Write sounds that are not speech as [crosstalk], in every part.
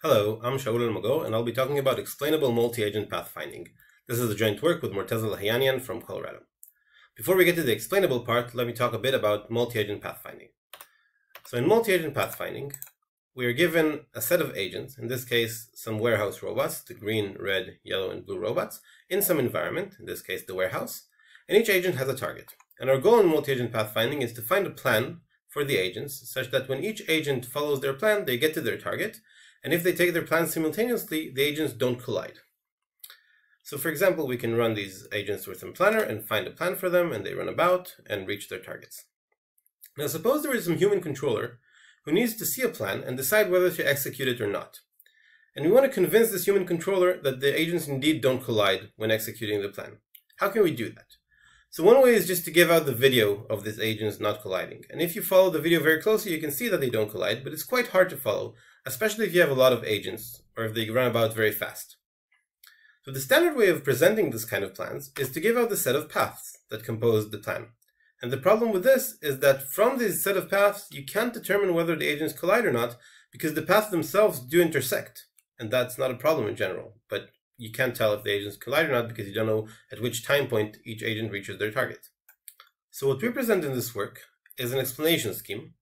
Hello, I'm Shaull Almagor, and I'll be talking about explainable multi-agent pathfinding. This is a joint work with Morteza Lahijanian from Colorado. Before we get to the explainable part, let me talk a bit about multi-agent pathfinding. So in multi-agent pathfinding, we are given a set of agents, in this case some warehouse robots, the green, red, yellow, and blue robots, in some environment, in this case the warehouse, and each agent has a target. And our goal in multi-agent pathfinding is to find a plan for the agents, such that when each agent follows their plan, they get to their target, and if they take their plans simultaneously, the agents don't collide. So for example, we can run these agents within Planner and find a plan for them, and they run about and reach their targets. Now suppose there is some human controller who needs to see a plan and decide whether to execute it or not. And we want to convince this human controller that the agents indeed don't collide when executing the plan. How can we do that? So one way is just to give out the video of these agents not colliding. And if you follow the video very closely, you can see that they don't collide, but it's quite hard to follow, especially if you have a lot of agents or if they run about very fast. So the standard way of presenting this kind of plans is to give out the set of paths that compose the plan. And the problem with this is that from this set of paths, you can't determine whether the agents collide or not because the paths themselves do intersect. And that's not a problem in general, but you can't tell if the agents collide or not because you don't know at which time point each agent reaches their target. So what we present in this work is an explanation scheme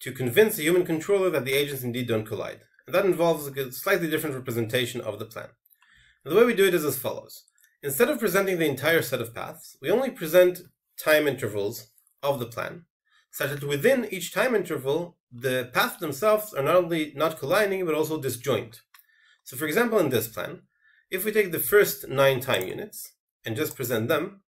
to convince the human controller that the agents indeed don't collide. And that involves a slightly different representation of the plan. And the way we do it is as follows. Instead of presenting the entire set of paths, we only present time intervals of the plan, such that within each time interval, the paths themselves are not only not colliding, but also disjoint. So for example, in this plan, if we take the first nine time units and just present them,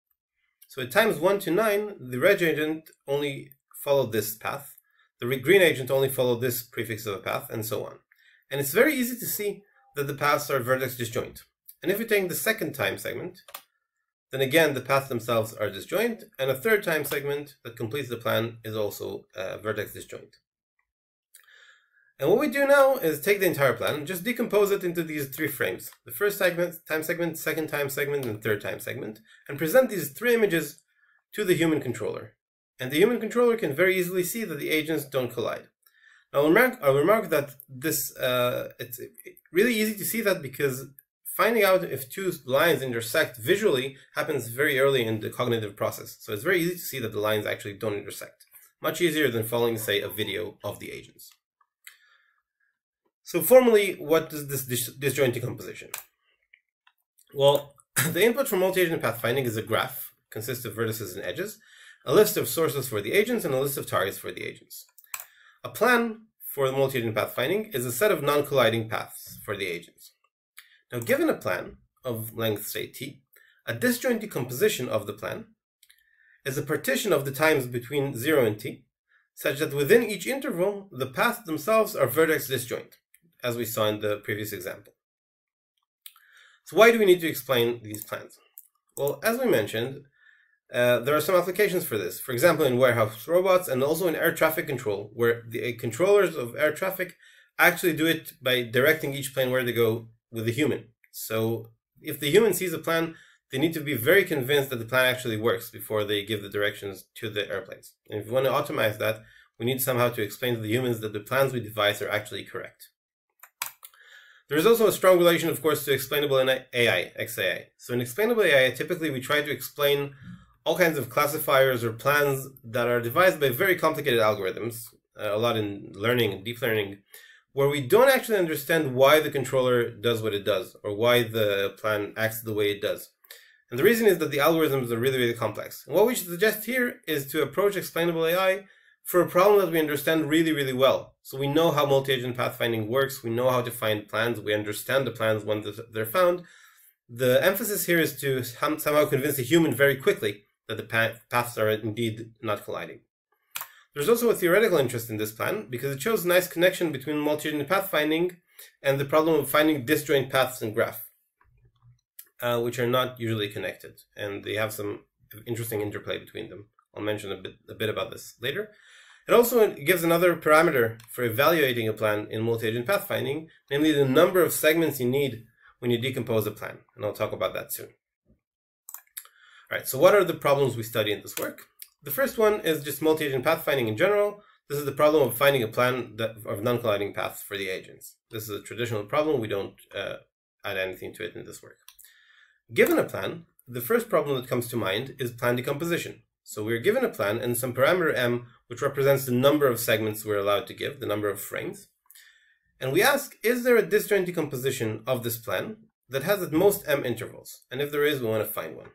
so at times 1 to 9, the red agent only followed this path, the green agent only followed this prefix of a path, and so on. And it's very easy to see that the paths are vertex disjoint. And if we take the second time segment, then again the paths themselves are disjoint, and a third time segment that completes the plan is also uh, vertex disjoint. And what we do now is take the entire plan and just decompose it into these three frames. The first segment, time segment, second time segment, and third time segment, and present these three images to the human controller. And the human controller can very easily see that the agents don't collide. Now, I'll remark, I'll remark that this uh, it's really easy to see that because finding out if two lines intersect visually happens very early in the cognitive process. So it's very easy to see that the lines actually don't intersect. Much easier than following, say, a video of the agents. So formally, what is this dis disjoint decomposition? Well, [laughs] the input for multi-agent pathfinding is a graph, consists of vertices and edges, a list of sources for the agents, and a list of targets for the agents. A plan for the multi-agent pathfinding is a set of non-colliding paths for the agents. Now, given a plan of length, say t, a disjoint decomposition of the plan is a partition of the times between 0 and t, such that within each interval, the paths themselves are vertex disjoint as we saw in the previous example. So why do we need to explain these plans? Well, as we mentioned, uh, there are some applications for this. For example, in warehouse robots and also in air traffic control, where the controllers of air traffic actually do it by directing each plane where to go with the human. So if the human sees a plan, they need to be very convinced that the plan actually works before they give the directions to the airplanes. And if we want to optimize that, we need somehow to explain to the humans that the plans we devise are actually correct. There is also a strong relation, of course, to explainable AI, XAI. So in explainable AI, typically we try to explain all kinds of classifiers or plans that are devised by very complicated algorithms, uh, a lot in learning and deep learning, where we don't actually understand why the controller does what it does or why the plan acts the way it does. And the reason is that the algorithms are really, really complex. And what we should suggest here is to approach explainable AI for a problem that we understand really, really well. So we know how multi-agent pathfinding works. We know how to find plans. We understand the plans when they're found. The emphasis here is to somehow convince a human very quickly that the paths are indeed not colliding. There's also a theoretical interest in this plan because it shows a nice connection between multi-agent pathfinding and the problem of finding disjoint paths in graph, uh, which are not usually connected, and they have some interesting interplay between them. I'll mention a bit, a bit about this later. It also gives another parameter for evaluating a plan in multi-agent pathfinding, namely the number of segments you need when you decompose a plan, and I'll talk about that soon. All right, so what are the problems we study in this work? The first one is just multi-agent pathfinding in general. This is the problem of finding a plan that, of non-colliding paths for the agents. This is a traditional problem. We don't uh, add anything to it in this work. Given a plan, the first problem that comes to mind is plan decomposition. So we're given a plan and some parameter m, which represents the number of segments we're allowed to give, the number of frames. And we ask, is there a disjoint decomposition of this plan that has at most m intervals? And if there is, we want to find one.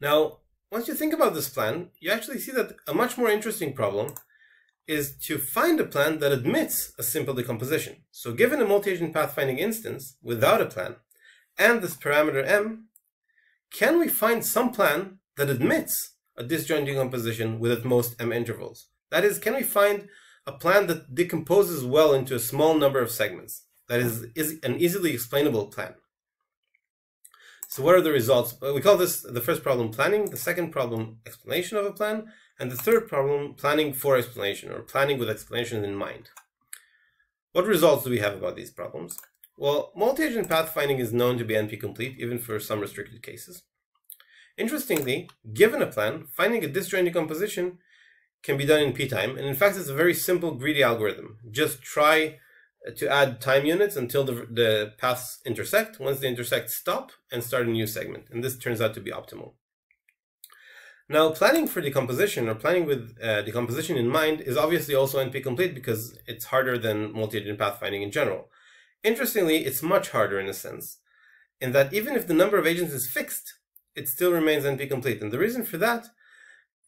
Now, once you think about this plan, you actually see that a much more interesting problem is to find a plan that admits a simple decomposition. So given a multi-agent pathfinding instance without a plan and this parameter m, can we find some plan that admits a disjoint decomposition with at most m intervals? That is, can we find a plan that decomposes well into a small number of segments? That is, is an easily explainable plan. So what are the results? We call this the first problem planning, the second problem explanation of a plan, and the third problem planning for explanation or planning with explanations in mind. What results do we have about these problems? Well, multi-agent pathfinding is known to be NP-complete even for some restricted cases. Interestingly, given a plan, finding a disjoint decomposition can be done in p-time, and in fact it's a very simple greedy algorithm. Just try to add time units until the, the paths intersect. Once they intersect, stop and start a new segment. And this turns out to be optimal. Now, planning for decomposition or planning with uh, decomposition in mind is obviously also NP-complete because it's harder than multi-agent pathfinding in general. Interestingly, it's much harder in a sense, in that even if the number of agents is fixed, it still remains NP-complete. And the reason for that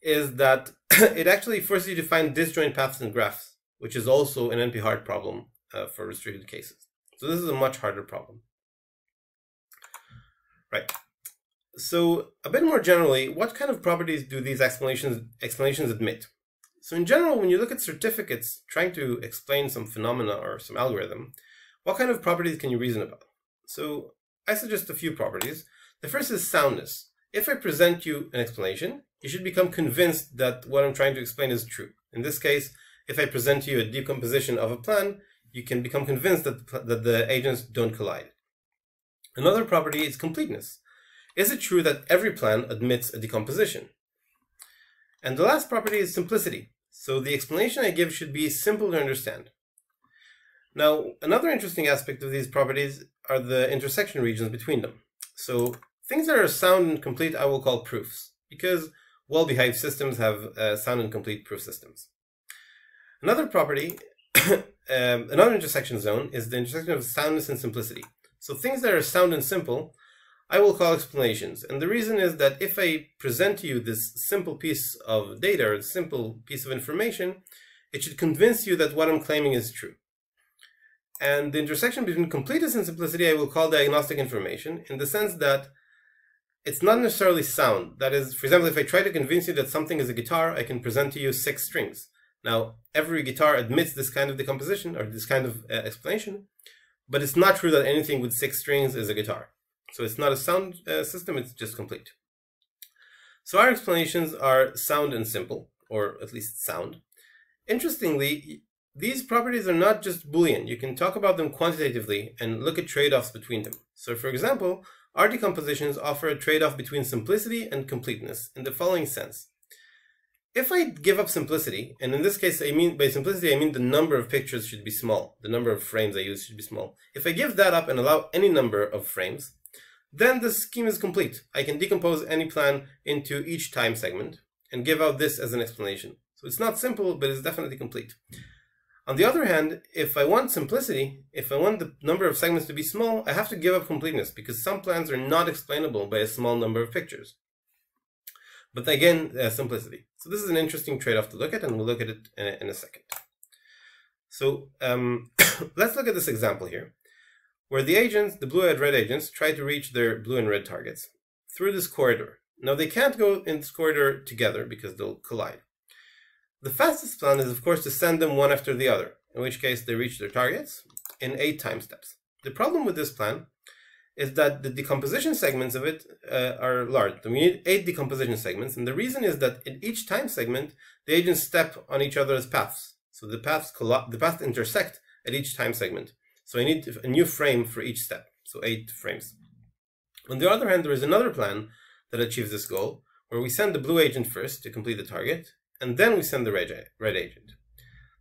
is that [clears throat] it actually forces you to find disjoint paths in graphs, which is also an NP-hard problem uh, for restricted cases. So this is a much harder problem. Right. So a bit more generally, what kind of properties do these explanations explanations admit? So in general, when you look at certificates trying to explain some phenomena or some algorithm, what kind of properties can you reason about? So I suggest a few properties. The first is soundness. If I present you an explanation, you should become convinced that what I'm trying to explain is true. In this case, if I present you a decomposition of a plan, you can become convinced that, that the agents don't collide. Another property is completeness. Is it true that every plan admits a decomposition? And the last property is simplicity. So the explanation I give should be simple to understand. Now, another interesting aspect of these properties are the intersection regions between them. So things that are sound and complete I will call proofs, because well-behaved systems have uh, sound and complete proof systems. Another property [coughs] um, another intersection zone is the intersection of soundness and simplicity. So things that are sound and simple, I will call explanations. And the reason is that if I present to you this simple piece of data or simple piece of information, it should convince you that what I'm claiming is true. And the intersection between completeness and simplicity I will call diagnostic information in the sense that it's not necessarily sound. That is, for example, if I try to convince you that something is a guitar, I can present to you six strings. Now, every guitar admits this kind of decomposition or this kind of uh, explanation, but it's not true that anything with six strings is a guitar. So it's not a sound uh, system, it's just complete. So our explanations are sound and simple, or at least sound. Interestingly, these properties are not just Boolean. You can talk about them quantitatively and look at trade-offs between them. So for example, our decompositions offer a trade-off between simplicity and completeness in the following sense if I give up simplicity, and in this case, I mean by simplicity, I mean the number of pictures should be small. The number of frames I use should be small. If I give that up and allow any number of frames, then the scheme is complete. I can decompose any plan into each time segment and give out this as an explanation. So it's not simple, but it's definitely complete. On the other hand, if I want simplicity, if I want the number of segments to be small, I have to give up completeness because some plans are not explainable by a small number of pictures. But again, uh, simplicity. So this is an interesting trade-off to look at, and we'll look at it in a, in a second. So um, [coughs] let's look at this example here, where the agents, the blue and red agents, try to reach their blue and red targets through this corridor. Now they can't go in this corridor together because they'll collide. The fastest plan is, of course, to send them one after the other, in which case they reach their targets in eight time steps. The problem with this plan is that the decomposition segments of it uh, are large. We need eight decomposition segments, and the reason is that in each time segment, the agents step on each other's paths. So the paths the paths intersect at each time segment. So I need a new frame for each step, so eight frames. On the other hand, there is another plan that achieves this goal, where we send the blue agent first to complete the target, and then we send the red agent.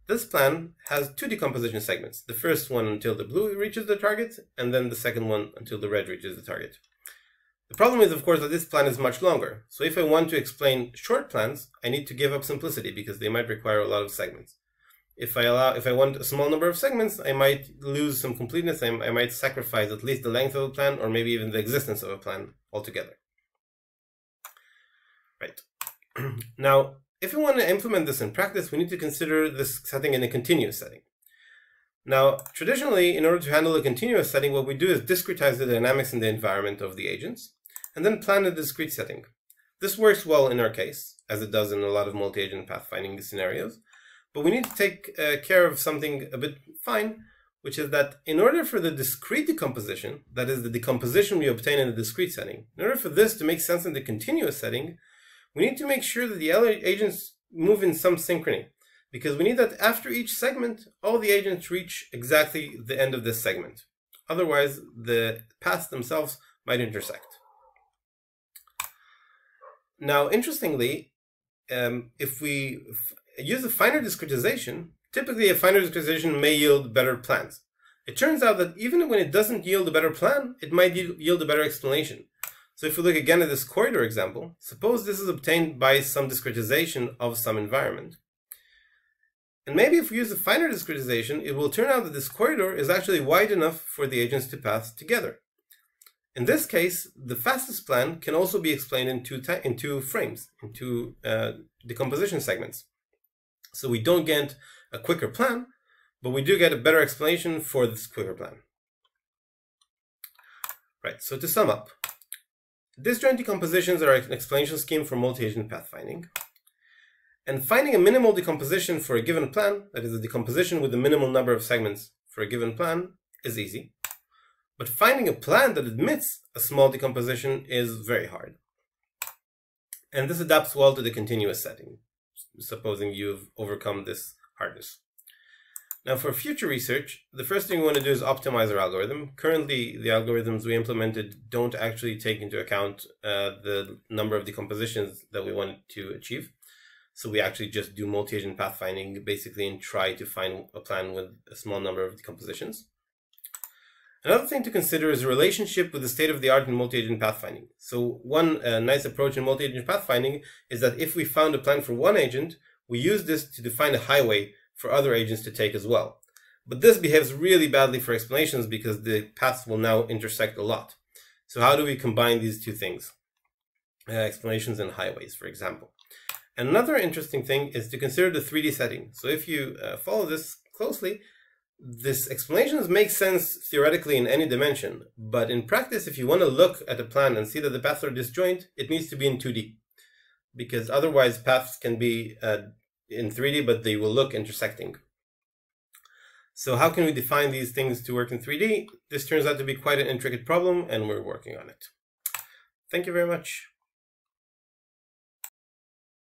This plan has two decomposition segments, the first one until the blue reaches the target, and then the second one until the red reaches the target. The problem is, of course, that this plan is much longer. So if I want to explain short plans, I need to give up simplicity because they might require a lot of segments. If I allow, if I want a small number of segments, I might lose some completeness. I, I might sacrifice at least the length of a plan or maybe even the existence of a plan altogether. Right. [clears throat] now, if we want to implement this in practice, we need to consider this setting in a continuous setting. Now, traditionally, in order to handle a continuous setting, what we do is discretize the dynamics in the environment of the agents, and then plan a discrete setting. This works well in our case, as it does in a lot of multi-agent pathfinding scenarios, but we need to take uh, care of something a bit fine, which is that in order for the discrete decomposition, that is the decomposition we obtain in the discrete setting, in order for this to make sense in the continuous setting, we need to make sure that the agents move in some synchrony, because we need that after each segment, all the agents reach exactly the end of this segment. Otherwise, the paths themselves might intersect. Now, interestingly, um, if we use a finer discretization, typically a finer discretization may yield better plans. It turns out that even when it doesn't yield a better plan, it might yield a better explanation. So if we look again at this corridor example, suppose this is obtained by some discretization of some environment. And maybe if we use a finer discretization, it will turn out that this corridor is actually wide enough for the agents to pass together. In this case, the fastest plan can also be explained in two, in two frames, in two uh, decomposition segments. So we don't get a quicker plan, but we do get a better explanation for this quicker plan. Right, so to sum up, disjoint decompositions are an explanation scheme for multi-agent pathfinding. And finding a minimal decomposition for a given plan, that is a decomposition with the minimal number of segments for a given plan, is easy. But finding a plan that admits a small decomposition is very hard. And this adapts well to the continuous setting, supposing you've overcome this hardness. Now for future research, the first thing we want to do is optimize our algorithm. Currently, the algorithms we implemented don't actually take into account uh, the number of decompositions that we want to achieve. So we actually just do multi-agent pathfinding basically and try to find a plan with a small number of decompositions. Another thing to consider is the relationship with the state of the art in multi-agent pathfinding. So one uh, nice approach in multi-agent pathfinding is that if we found a plan for one agent, we use this to define a highway for other agents to take as well. But this behaves really badly for explanations because the paths will now intersect a lot. So how do we combine these two things? Uh, explanations and highways, for example. Another interesting thing is to consider the 3D setting. So if you uh, follow this closely, this explanations make sense theoretically in any dimension, but in practice, if you want to look at a plan and see that the paths are disjoint, it needs to be in 2D. Because otherwise paths can be uh, in 3D, but they will look intersecting. So how can we define these things to work in 3D? This turns out to be quite an intricate problem, and we're working on it. Thank you very much.